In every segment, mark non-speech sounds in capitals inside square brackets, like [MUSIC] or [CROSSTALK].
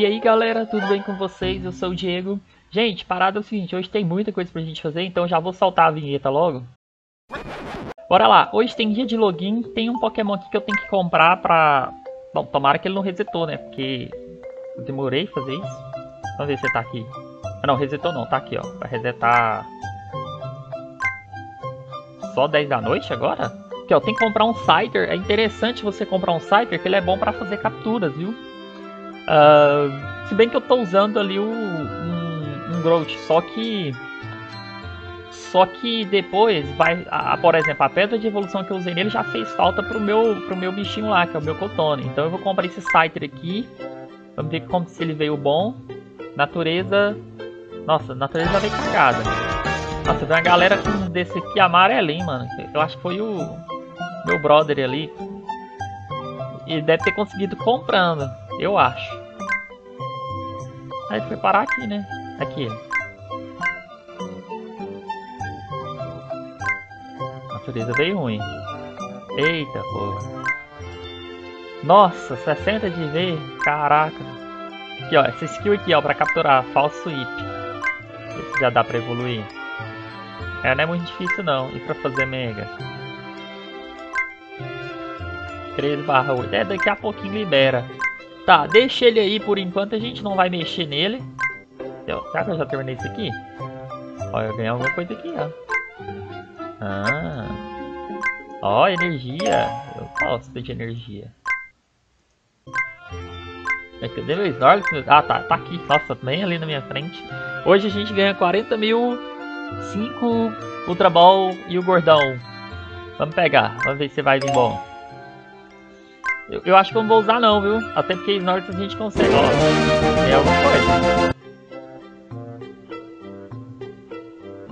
E aí galera, tudo bem com vocês? Eu sou o Diego. Gente, parada é o seguinte, hoje tem muita coisa pra gente fazer, então já vou soltar a vinheta logo. Bora lá, hoje tem dia de login, tem um Pokémon aqui que eu tenho que comprar pra... Bom, tomara que ele não resetou, né? Porque eu demorei a fazer isso. Vamos ver se ele tá aqui. Ah, não, resetou não, tá aqui, ó. Vai resetar... Só 10 da noite agora? Aqui, ó, tem que comprar um Scyther. É interessante você comprar um Scyther, que ele é bom pra fazer capturas, viu? Uh, se bem que eu tô usando ali o, um, um Growth, só que... Só que depois vai... A, por exemplo, a pedra de evolução que eu usei nele já fez falta pro meu, pro meu bichinho lá, que é o meu Cotone. Então eu vou comprar esse Scyther aqui. Vamos ver como se ele veio bom. Natureza... Nossa, natureza veio cagada. Nossa, tem uma galera com desse aqui amarelinho, mano. Eu acho que foi o meu brother ali. Ele deve ter conseguido comprando. Eu acho. Aí foi parar aqui, né? Aqui. A natureza veio ruim. Eita, pô. Nossa, 60 de V? Caraca. Aqui, ó. Essa skill aqui, ó, pra capturar. Falso whip. Esse já dá pra evoluir. É, não é muito difícil não. E pra fazer mega? 3 barra 8. É, daqui a pouquinho libera. Tá, deixa ele aí por enquanto, a gente não vai mexer nele. Será que eu já terminei isso aqui? Ó, eu ganhei alguma coisa aqui, ó. Ah. Ó, energia. Eu gosto de energia. Cadê meu Snorlax? Ah, tá, tá aqui. Nossa, bem ali na minha frente. Hoje a gente ganha 40 mil, 5 Ultra Ball e o Gordão. Vamos pegar, vamos ver se vai vir bom. Eu, eu, acho que eu não vou usar não, viu? Até porque Snorlax a gente consegue, ó. É alguma coisa.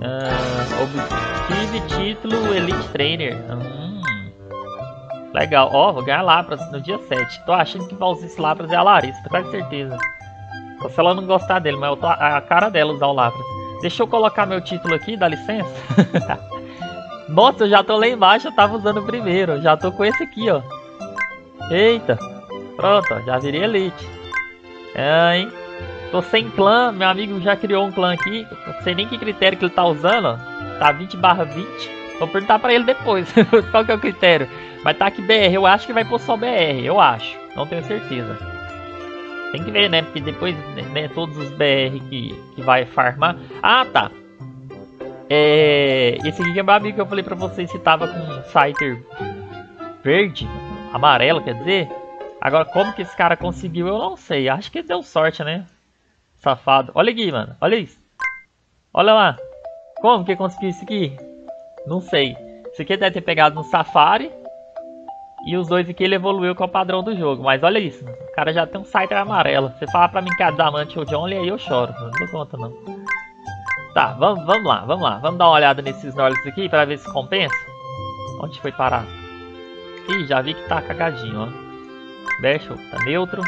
Ah, obtive título Elite Trainer. Hum, legal. Ó, vou ganhar Lapras no dia 7. Tô achando que vai usar esse Lapras é a Larissa, tô quase certeza. Só se ela não gostar dele, mas eu tô a cara dela usar o Lapras. Deixa eu colocar meu título aqui, dá licença. [LAUGHS] Nossa, eu já tô lá embaixo, eu tava usando o primeiro. Já tô com esse aqui, ó. Eita. Pronto, já virei elite. É, hein? Tô sem clã, meu amigo já criou um clã aqui. Não sei nem que critério que ele tá usando, ó. Tá 20 barra 20. Vou perguntar pra ele depois [LAUGHS] qual que é o critério. Mas tá aqui BR, eu acho que vai pôr só BR, eu acho. Não tenho certeza. Tem que ver, né? Porque depois, né, todos os BR que, que vai farmar... Ah, tá. É... Esse aqui é meu amigo que eu falei pra vocês se tava com um Scyther verde amarelo, quer dizer? Agora, como que esse cara conseguiu, eu não sei. Acho que deu sorte, né? Safado. Olha aqui, mano. Olha isso. Olha lá. Como que conseguiu isso aqui? Não sei. Isso aqui deve ter pegado no Safari. E os dois aqui ele evoluiu com o padrão do jogo. Mas olha isso. O cara já tem um Scyther amarelo. Você fala pra mim que é diamante ou John, aí eu choro. Não dou conta, não. Tá, vamos, vamos lá, vamos lá. Vamos dar uma olhada nesses Snorlax aqui pra ver se compensa. Onde foi parar? Ih, já vi que tá cagadinho, ó. Bashel tá neutro.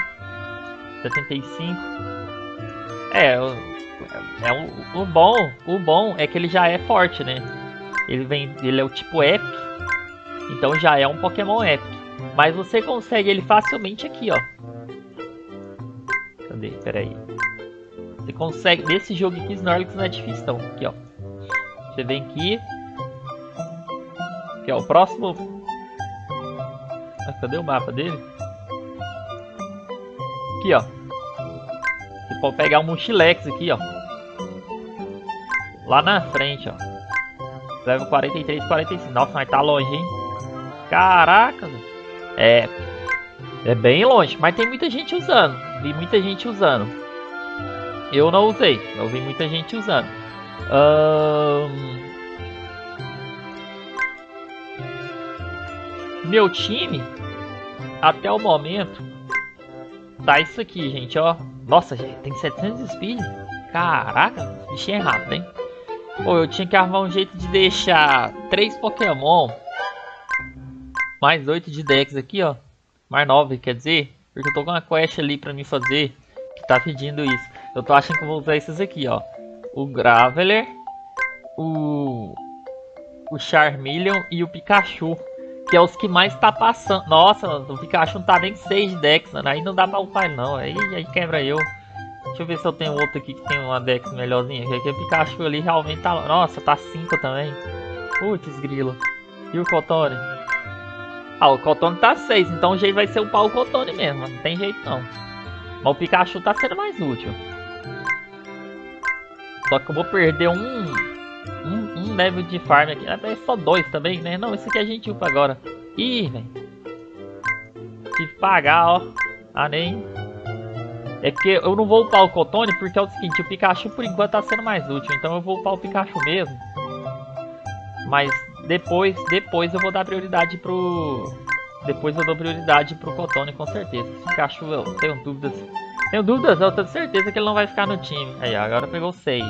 75. É, é o, o, bom, o bom é que ele já é forte, né? Ele vem, ele é o tipo Epic. Então já é um Pokémon Epic. Mas você consegue ele facilmente aqui, ó. Cadê? Pera aí. Você consegue, nesse jogo aqui, Snorlax não é difícil não. Aqui, ó. Você vem aqui. Aqui, ó. O próximo ah, cadê o mapa dele? Aqui, ó. Você pode pegar um mochilex aqui, ó. Lá na frente, ó. Leva 43, 45. Nossa, mas tá longe, hein? Caraca, É. É bem longe, mas tem muita gente usando. Vi muita gente usando. Eu não usei, eu vi muita gente usando. Um... Meu time, até o momento, tá isso aqui, gente, ó. Nossa, gente, tem 700 speed. Caraca, bichinho é rápido, hein? Pô, eu tinha que arrumar um jeito de deixar três Pokémon mais 8 de Dex aqui, ó. Mais 9, quer dizer, porque eu tô com uma quest ali pra me fazer que tá pedindo isso. Eu tô achando que vou usar esses aqui, ó. O Graveler, o, o Charmeleon e o Pikachu Que é os que mais tá passando. Nossa, o Pikachu não tá nem 6 de Dex, mano. Aí não dá pra upar não. Aí, aí quebra eu. Deixa eu ver se eu tenho outro aqui que tem uma Dex melhorzinha. Aqui o Pikachu ali realmente tá... Nossa, tá 5 também. Putz, grilo. E o Cotone? Ah, o Cotone tá 6. Então o jeito vai ser upar o Cotone mesmo. Não tem jeito não. Mas o Pikachu tá sendo mais útil. Só que eu vou perder um um, um level de farm aqui. Ah, é só dois também, né? Não, esse aqui a gente upa agora. Ih, velho. Que pagar, ó. Ah, nem... É que eu não vou upar o Cotone porque é o seguinte, o Pikachu por enquanto tá sendo mais útil. Então eu vou upar o Pikachu mesmo. Mas depois, depois eu vou dar prioridade pro... Depois eu dou prioridade pro Cotone com certeza. Esse Pikachu, eu tenho dúvidas. Tenho dúvidas, eu tenho certeza que ele não vai ficar no time. Aí, agora pegou seis.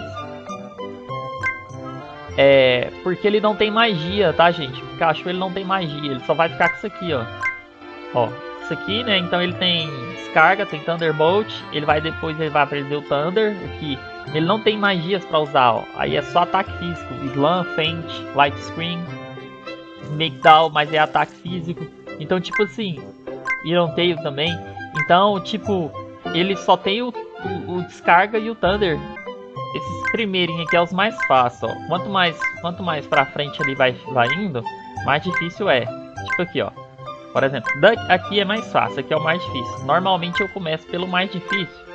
É, porque ele não tem magia, tá, gente? O ele não tem magia, ele só vai ficar com isso aqui, ó. Ó, isso aqui, né? Então ele tem descarga, tem Thunderbolt, ele vai depois ele vai aprender o Thunder aqui. Ele não tem magias para usar, ó. Aí é só ataque físico, Slam, Faint, Light Screen, Down, mas é ataque físico. Então, tipo assim, Iron Tail também. Então, tipo, ele só tem o, o, o descarga e o Thunder esses primeirinhos aqui é os mais fáceis, ó. Quanto mais, quanto mais pra frente ali vai, vai indo, mais difícil é. Tipo aqui, ó. Por exemplo, aqui é mais fácil, aqui é o mais difícil. Normalmente eu começo pelo mais difícil.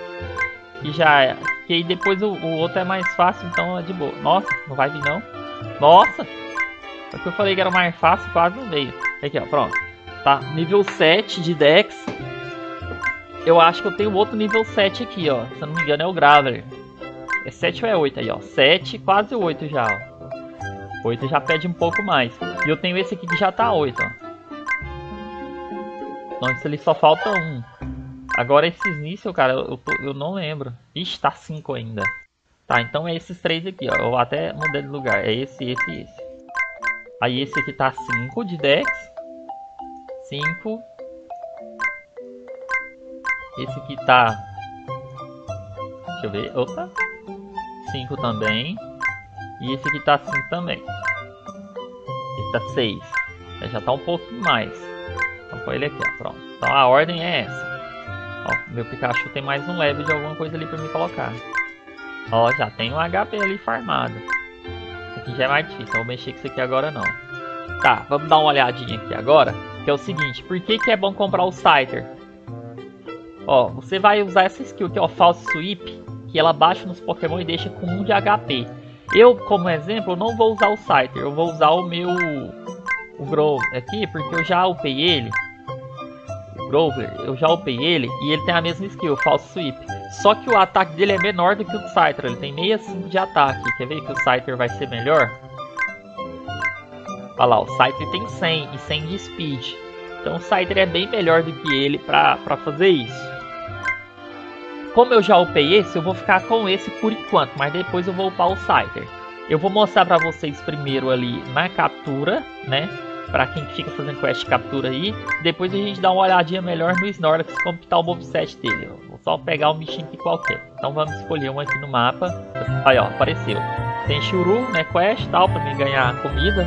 E já é. Que aí depois o, o outro é mais fácil, então é de boa. Nossa, não vai vir não. Nossa! Só que eu falei que era mais fácil, quase não veio. Aqui, ó, pronto. Tá, nível 7 de Dex. Eu acho que eu tenho outro nível 7 aqui, ó. Se eu não me engano é o Graveler. É 7 ou é 8 aí, ó. 7, quase 8 já, ó. 8 já pede um pouco mais. E eu tenho esse aqui que já tá 8, ó. Então isso ali só falta um. Agora esses nício, cara, eu, tô, eu não lembro. Ixi, tá 5 ainda. Tá, então é esses três aqui, ó. Eu até mudei de lugar. É esse, esse e esse. Aí esse aqui tá 5 de Dex. 5. Esse aqui tá... Deixa eu ver. Opa. 5 também. E esse aqui tá 5 também. Esse tá 6. Já tá um pouquinho mais. Então põe ele aqui, ó. Pronto. Então a ordem é essa. Ó, meu Pikachu tem mais um level de alguma coisa ali pra me colocar. Ó, já tem um HP ali farmado. Isso aqui já é mais difícil. Eu vou mexer com isso aqui agora não. Tá, vamos dar uma olhadinha aqui agora. Que é o seguinte, por que, que é bom comprar o Scyther? Ó, você vai usar essa skill aqui, ó, False Sweep que ela baixa nos Pokémon e deixa com 1 de HP. Eu, como exemplo, não vou usar o Scyther, eu vou usar o meu o Grover aqui, porque eu já upei ele. O Grover, eu já upei ele e ele tem a mesma skill, False Sweep. Só que o ataque dele é menor do que o Scyther, ele tem 65 de ataque. Quer ver que o Scyther vai ser melhor? Olha lá, o Scyther tem 100 e 100 de Speed. Então o Scyther é bem melhor do que ele para fazer isso. Como eu já upei esse, eu vou ficar com esse por enquanto, mas depois eu vou upar o Scyther. Eu vou mostrar pra vocês primeiro ali na captura, né? Pra quem fica fazendo quest captura aí. Depois a gente dá uma olhadinha melhor no Snorlax, como que tá o moveset dele. vou só pegar um bichinho aqui qualquer. Então vamos escolher um aqui no mapa. Aí ó, apareceu. Tem Churu, né? Quest tal, pra mim ganhar comida.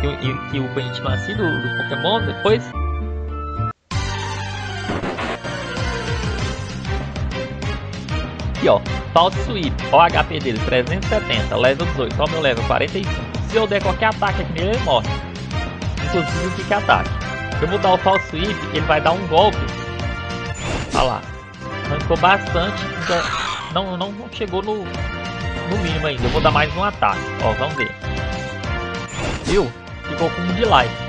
Que, que upa íntimo assim do, do Pokémon. Depois aqui, ó. False Sweep. Ó o HP dele, 370. Level 18. Ó meu level, 45. Se eu der qualquer ataque aqui nele, ele morre. Inclusive o que é ataque. Se eu mudar o False Sweep, ele vai dar um golpe. Olha lá. Arrancou bastante. Não, não chegou no, no mínimo ainda. Eu vou dar mais um ataque. Ó, vamos ver. Viu? Ficou com um de life.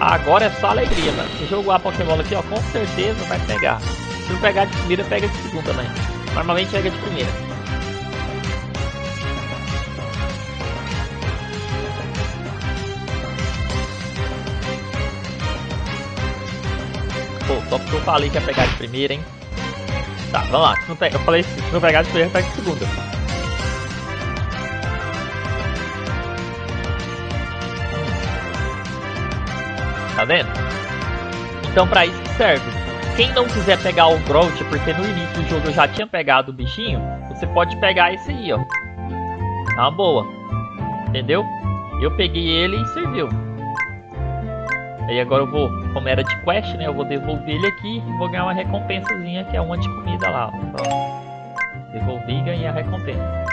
Agora é só alegria, mano. Se jogar a Pokémon aqui, ó, com certeza vai pegar. Se não pegar de primeira, pega de segunda também. Normalmente pega de primeira. Pô, só porque eu falei que ia pegar de primeira, hein? Tá, vamos lá. Não pega, eu falei se não pegar de primeira, pega de segunda. Tá vendo? Então pra isso serve. Quem não quiser pegar o Grout, porque no início do jogo eu já tinha pegado o bichinho, você pode pegar esse aí, ó. É uma boa. Entendeu? Eu peguei ele e serviu. Aí agora eu vou, como era de quest, né? Eu vou devolver ele aqui e vou ganhar uma recompensazinha que é uma de comida lá, ó. Pronto. Devolvi e ganhei a recompensa.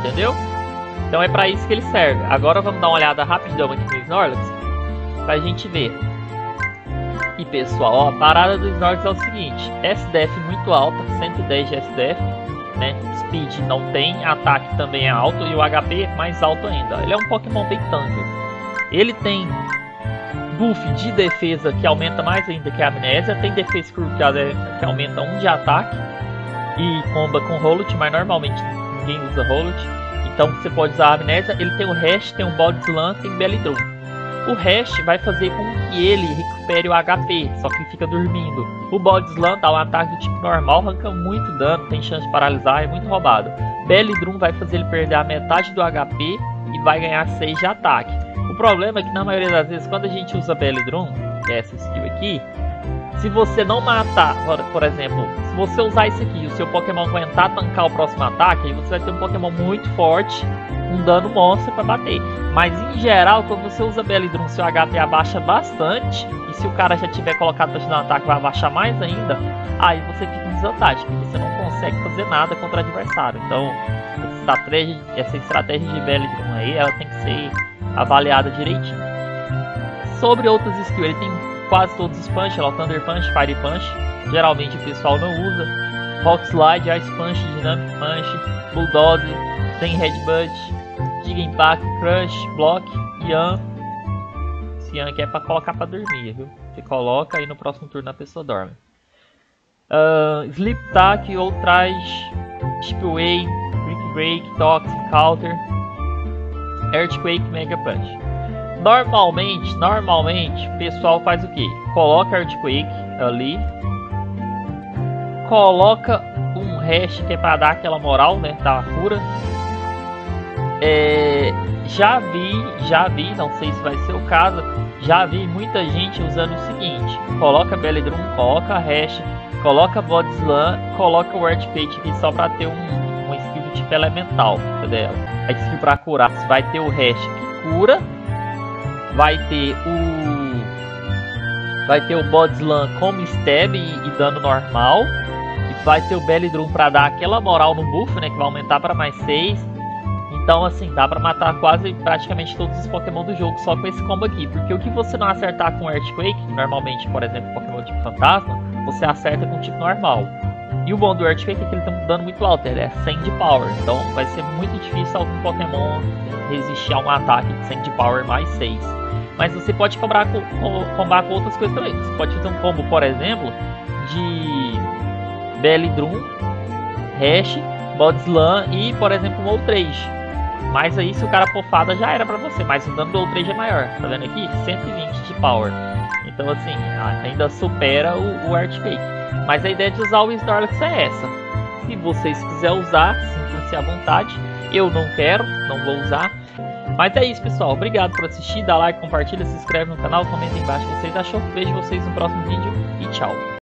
Entendeu? Então é pra isso que ele serve. Agora vamos dar uma olhada rapidão aqui no Snorlax pra gente ver. E pessoal, a parada do Snorlax é o seguinte, SDF muito alta, 110 de SDF, né? Speed não tem, ataque também é alto e o HP mais alto ainda. Ele é um Pokémon bem tanque. Ele tem buff de defesa que aumenta mais ainda que a amnésia, tem defesa que aumenta 1 um de ataque e comba com Rolut, mas normalmente ninguém usa Rolut. Então você pode usar a amnésia, ele tem o Hash, tem o Body Slam, tem Belly O Hash vai fazer com que ele recupere o HP, só que fica dormindo. O Body Slam dá um ataque do tipo normal, arranca muito dano, tem chance de paralisar, é muito roubado. Belly Drum vai fazer ele perder a metade do HP e vai ganhar 6 de ataque. O problema é que na maioria das vezes quando a gente usa Belly Drum, que é essa skill aqui, se você não matar, por exemplo, se você usar isso aqui e o seu Pokémon aguentar tancar o próximo ataque, aí você vai ter um Pokémon muito forte, um dano monstro para bater. Mas em geral, quando você usa Belidrum, seu HP abaixa bastante, e se o cara já tiver colocado para te dar um ataque, vai abaixar mais ainda, aí você fica em desvantagem, porque você não consegue fazer nada contra o adversário. Então, essa estratégia, essa estratégia de Belidrum aí, ela tem que ser avaliada direitinho. Sobre outras skills, ele tem quase todos os punch, lá, Thunder Punch, Fire Punch, geralmente o pessoal não usa. Rock Slide, Ice Punch, Dynamic Punch, Bulldoze, tem Headbutt, Giga Impact, Crush, Block, Yan. Esse Yan aqui é pra colocar pra dormir, viu? Você coloca e no próximo turno a pessoa dorme. Uh, Sleep Tack ou traz Chipway, Brick Break, Toxic Counter, Earthquake, Mega Punch. Normalmente, normalmente, o pessoal faz o que? Coloca Earthquake ali. Coloca um hash que é para dar aquela moral, né? Da cura. É, já vi, já vi, não sei se vai ser o caso. Já vi muita gente usando o seguinte: coloca Belledrum, coloca hash, coloca Body Slam, coloca o Earthquake aqui só para ter um, um skill do tipo elemental dela. A skill para curar, vai ter o hash que cura vai ter o vai ter o Bodslam como stab e, e, dano normal e vai ter o Belly para dar aquela moral no buff, né, que vai aumentar para mais 6. Então assim, dá para matar quase praticamente todos os Pokémon do jogo só com esse combo aqui, porque o que você não acertar com Earthquake, normalmente, por exemplo, Pokémon tipo Fantasma, você acerta com tipo normal. E o bom do Earthquake é que ele tem um dano muito alto, ele é 100 de power, então vai ser muito difícil algum Pokémon resistir a um ataque de 100 de power mais 6. Mas você pode combar com, combar com outras coisas também. Você pode fazer um combo, por exemplo, de Belly Drum, Hash, Body Slam e, por exemplo, um Outrage. Mas aí, se o cara pofada, já era pra você. Mas o dano do Outrage é maior. Tá vendo aqui? 120 de power. Então, assim, ainda supera o, o. Mas a ideia de usar o Snorlax é essa. Se vocês quiserem usar, sintam-se à vontade. Eu não quero, não vou usar. Mas é isso, pessoal. Obrigado por assistir. Dá like, compartilha, se inscreve no canal, comenta embaixo o que vocês achou. Vejo vocês no próximo vídeo e tchau.